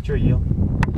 That's your yield.